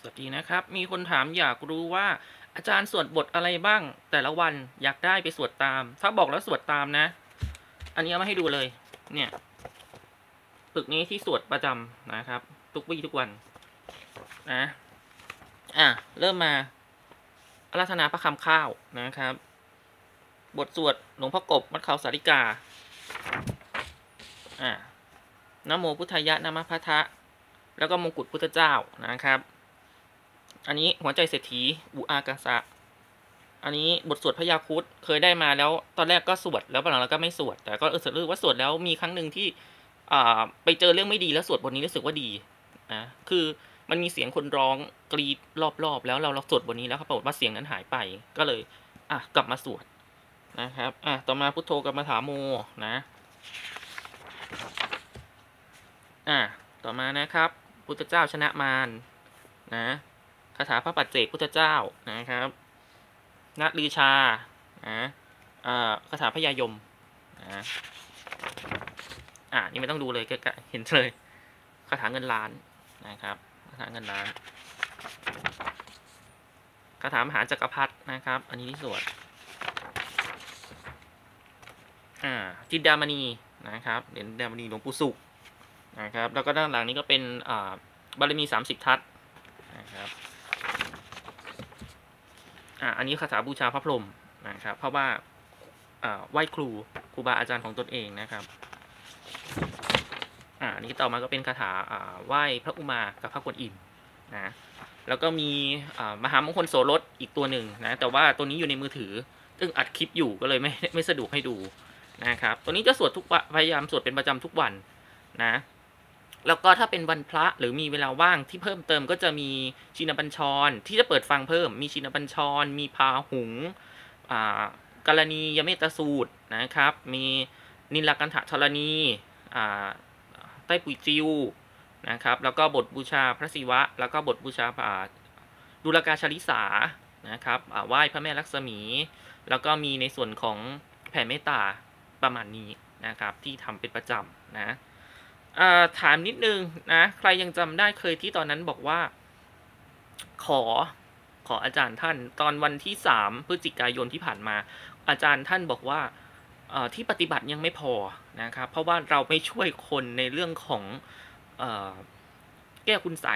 สวัสดีนะครับ มีคนถามอยากรู้ว่าอาจารย์สวดบทอะไรบ้าง แต่ละวันอยากได้ไปสวดตาม ถ้าบอกแล้วสวดตามนะ อันนี้เอามาให้ดูเลย เนี่ยปึกนี้ที่สวดประจำนะครับ ทุกวี่ทุกวันนะอะเริ่มมาอาราธนาพระคำข้าวนะครับ บทสวดหลวงพ่อกบมัดเขาสาริกาอะนโมพุทธายะนะมะพะทะแล้วก็มงกุฎพุทธเจ้านะครับ อันนี้หัวใจเศรษฐีอุอากาสะ อันนี้บทสวดพยาครุฑเคยได้มาแล้ว ตอนแรกก็สวดแล้วหลังเราก็ไม่สวด แต่ก็เออสรู้ว่าสวดแล้วมีครั้งหนึ่งที่อ่าไปเจอเรื่องไม่ดีแล้วสวดบทนี้รู้สึกว่าดีนะคือมันมีเสียงคนร้องกรีดรอบๆ แล้วเราเราสวดบทนี้แล้วปรากฏว่าเสียงนั้นหายไปก็เลยอะกลับมาสวดนะครับอะต่อมาพุทโธกรรมฐาโมนะอะต่อมานะครับ พุทธเจ้าชนะมารนะ คาถาพระปัจเจกพุทธเจ้านะครับนัลือชานะคาถาพญายมนะอ่านี่ไม่ต้องดูเลยแกเห็นเลยคาถาเงินล้านนะครับคาถาเงินล้านคาถามหาจักรพรรดินะครับ อันนี้ที่สวดอ่าจินดามณีนะครับเหรียญดามณีหลวงปู่สุขนะครับ แล้วก็ด้านหลังนี้ก็เป็นอ่าบารมีสามสิบทัศนะครับ อ่าอันนี้คาถาบูชาพระพรหมนะครับ เพราะว่าอ่าไหว้ครูครูบาอาจารย์ของตนเองนะครับอ่าอันนี้ต่อมาก็เป็นคาถาอ่าไหว้พระอุมากับพระกวนอิมนะแล้วก็มีอ่ามหามงคลโสรถอีกตัวหนึ่งนะแต่ว่าตัวนี้อยู่ในมือถือ ซึ่งอัดคลิปอยู่ก็เลยไม่ไม่สะดวกให้ดูนะครับตัวนี้จะสวดทุกพยายามสวดเป็นประจำทุกวันนะ แล้วก็ถ้าเป็นวันพระหรือมีเวลาว่างที่เพิ่มเติมก็จะมีชินบัญชร ที่จะเปิดฟังเพิ่ม มีชินบัญชร มีพาหุงอ่ากรณียเมตสูตรนะครับ มีนิลกันถธรณีอ่าใต้ปุยจิวนะครับ แล้วก็บทบูชาพระศิวะ แล้วก็บทบูชาดุลกาชลิสานะครับไหว้พระแม่ลักษมี แล้วก็มีในส่วนของแผ่เมตตาประมาณนี้นะครับ ที่ทำเป็นประจำนะ ถามนิดนึงนะใครยังจำได้เคยที่ตอนนั้นบอกว่า ขอขออาจารย์ท่าน ตอนวันที่สามพฤศจิกายนที่ผ่านมา อาจารย์ท่านบอกว่าที่ปฏิบัติยังไม่พอนะครับเพราะว่าเราไม่ช่วยคนในเรื่องของอแก้คุณใส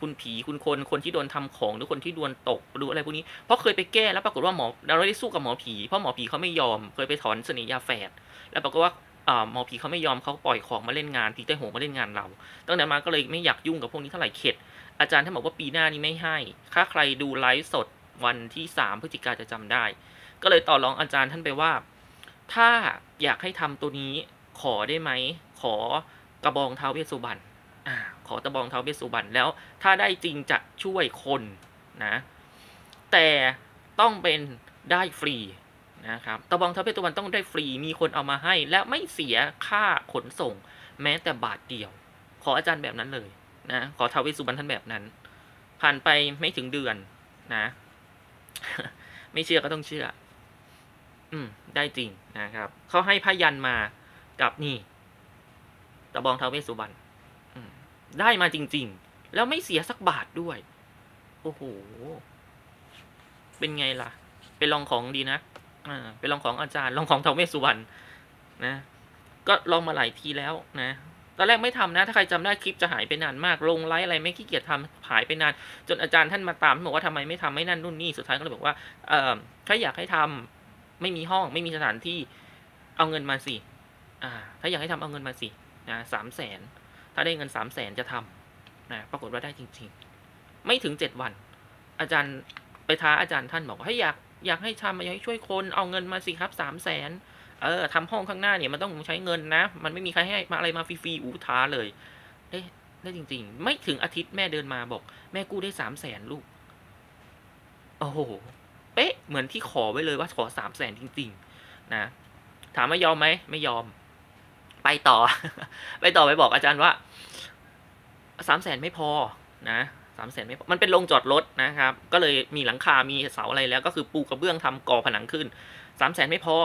คุณผีคุณคนคนที่โดนทำของหรือคนที่โดนตกหรืออะไรพวกนี้เพราะเคยไปแก้แล้วปรากฏว่าหมอเราได้สู้กับหมอผีเพราะหมอผีเขาไม่ยอม เคยไปถอนเสน่ยาแฝดแล้วปรากฏว่า หมอผีเขาไม่ยอมเขาปล่อยของมาเล่นงานผีใต้หงมาเล่นงานเรา ตั้งแต่มาก็เลยไม่อยากยุ่งกับพวกนี้เท่าไหร่เข็ด อาจารย์ท่านบอกว่าปีหน้านี้ไม่ให้ ถ้าใครดูไลฟ์สดวันที่สามพฤศจิกาจะจำได้ ก็เลยต่อรองอาจารย์ท่านไปว่า ถ้าอยากให้ทำตัวนี้ขอได้ไหม ขอกระบองเท้าเวสุบันอขอกระบองเท้าเวสสุบันแล้ว ถ้าได้จริงจะช่วยคนนะ แต่ต้องเป็นได้ฟรี นะครับตะบองทัพเพชรตะวันต้องได้ฟรีมีคนเอามาให้ และไม่เสียค่าขนส่ง แม้แต่บาทเดียว ขออาจารย์แบบนั้นเลยนะขอทาวิสุบรรท่านแบบนั้น ผ่านไปไม่ถึงเดือนนะ ไม่เชื่อก็ต้องเชื่อ อืม ได้จริงนะครับเขาให้พยันมากับนี่ตะบองท้าเวสุบรรณได้มาจริง ๆ แล้วไม่เสียสักบาทด้วย โอ้โห เป็นไงล่ะไปลองของดีนะ ไปลองของอาจารย์ลองของทาวเวสุวรรณนะ ก็ลองมาหลายทีแล้วนะตอนแรกไม่ทำนะ ถ้าใครจำได้คลิปจะหายไปนานมาก ลงไลฟ์อะไรไม่ขี้เกียจทำหายไปนาน จนอาจารย์ท่านมาตามบอกว่าทำไมไม่ทำไม่นั่นนู่นนี่สุดท้ายก็เลยบอกว่าเออถ้าอยากให้ทำไม่มีห้องไม่มีสถานที่เอาเงินมาสิอ่า ถ้าอยากให้ทำเอาเงินมาสินะสามแสนถ้าได้เงินสามแสนจะทำนะปรากฏว่าได้จริง ๆ ไม่ถึงเจ็ดวัน อาจารย์ไปท้าอาจารย์ท่านบอกว่าให้อยาก อยากให้ทำอยากให้ช่วยคนเอาเงินมาสิครับสามแสนเออทำห้องข้างหน้าเนี่ยมันต้องใช้เงินนะ มันไม่มีใครให้มาอะไรมาฟรีๆอู้ท้าเลย ได้ได้จริง ๆ ไม่ถึงอาทิตย์แม่เดินมาบอก แม่กู้ได้สามแสนลูกโอ้โหเป๊ะเหมือนที่ขอไว้เลยว่าขอสามแสนจริง ๆ นะถามว่ายอมไหมไม่ยอม ไปต่อ ไปต่อไปบอกอาจารย์ว่าสามแสนไม่พอนะ สามแสนไม่มันเป็นโรงจอดรถนะครับ ก็เลยมีหลังคา มีเสาอะไรแล้ว ก็คือปูกระเบื้องทำก่อผนังขึ้นสามแสนไม่พอ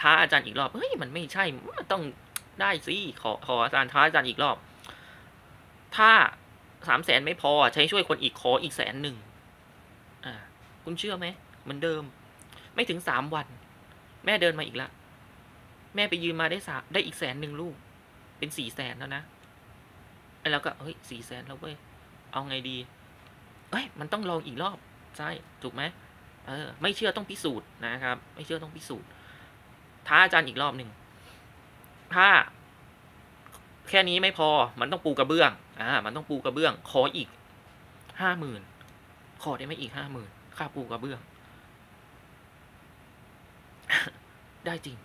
ท้าอาจารย์อีกรอบ เฮ้ย มันไม่ใช่ มันต้องได้สิ ขอขออาจารย์ท้าอาจารย์อีกรอบ ถ้าสามแสนไม่พอ ใช้ช่วยคนอีกขออีกแสนหนึ่ง อ่า คุณเชื่อไหม เหมือนเดิม ไม่ถึงสามวัน แม่เดินมาอีกละ แม่ไปยืมมาได้สาได้อีกแสนหนึ่งลูก เป็นสี่แสนแล้วนะไอ้เราก็ เฮ้ยสี่แสนแล้วเว้ย เอาไงดี เอ้ยมันต้องลองอีกรอบใช่ถูกไหมเออ ไม่เชื่อต้องพิสูจน์นะครับ ไม่เชื่อต้องพิสูจน์ท้าอาจารย์อีกรอบหนึ่งถ้า แค่นี้ไม่พอมันต้องปูกระเบื้องอ่ามันต้องปูกระเบื้อง ขออีกห้าหมื่นขอได้ไหมอีกห้าหมื่นค่าปูกระเบื้อง ได้จริง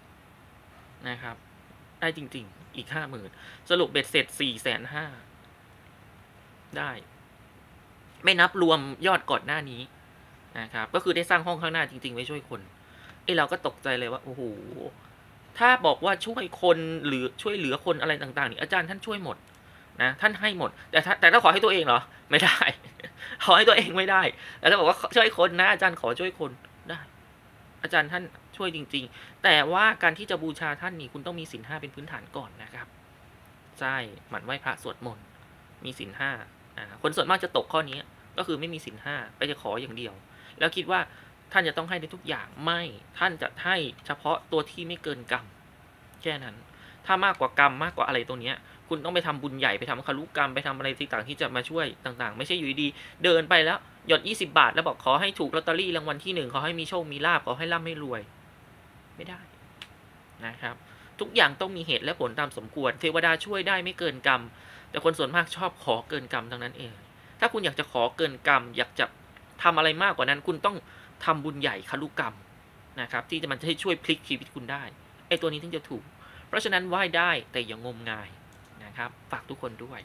นะครับ ได้จริง ๆ อีกห้าหมื่นสรุปเบ็ดเสร็จสี่แสนห้าได้ ไม่นับรวมยอดก่อนหน้านี้นะครับก็คือได้สร้างห้องข้างหน้าจริง ๆ ไว้ช่วยคนเอ้เราก็ตกใจเลยว่าโอ้โหถ้าบอกว่าช่วยคนหรือช่วยเหลือคนอะไรต่างๆนี่อาจารย์ท่านช่วยหมดนะท่านให้หมด แต่แต่ถ้าขอให้ตัวเองเหรอ ไม่ได้ ขอให้ตัวเองไม่ได้แล้วถ้าบอกว่าช่วยคนนะ อาจารย์ขอช่วยคนได้ อาจารย์ท่านช่วยจริง ๆ แต่ว่าการที่จะบูชาท่านนี่คุณต้องมีศีลห้าเป็นพื้นฐานก่อนนะครับใช่หมั่นไหว้พระสวดมนต์มีศีลห้าอ่าคนส่วนมากจะตกข้อนี้ ก็คือไม่มีศีลห้าไปจะขออย่างเดียว แล้วคิดว่าท่านจะต้องให้ได้ทุกอย่างไม่ท่านจะให้เฉพาะตัวที่ไม่เกินกรรมแค่นั้น ถ้ามากกว่ากรรมมากกว่าอะไรตัวเนี้ย คุณต้องไปทำบุญใหญ่ไปทำคารุกรรมไปทำอะไรต่างๆที่จะมาช่วยต่างๆ ไม่ใช่อยู่ดีเดินไปแล้วหยด20 บาท แล้วบอกขอให้ถูกลอตเตอรี่รางวัลที่หนึ่งขอให้มีโชคมีลาภขอให้ร่ำให้รวย ไม่ได้นะครับ ทุกอย่างต้องมีเหตุและผลตามสมควร เทวดาช่วยได้ไม่เกินกรรม แต่คนส่วนมากชอบขอเกินกรรมทั้งนั้นเอง ถ้าคุณอยากจะขอเกินกรรม อยากจะทำอะไรมากกว่านั้น คุณต้องทำบุญใหญ่คารุกรรมนะครับ ที่จะมันจะให้ช่วยพลิกชีวิตคุณได้ไอ้ตัวนี้ถึงจะถูก เพราะฉะนั้นไหว้ได้แต่อย่างงมงายนะครับ ฝากทุกคนด้วย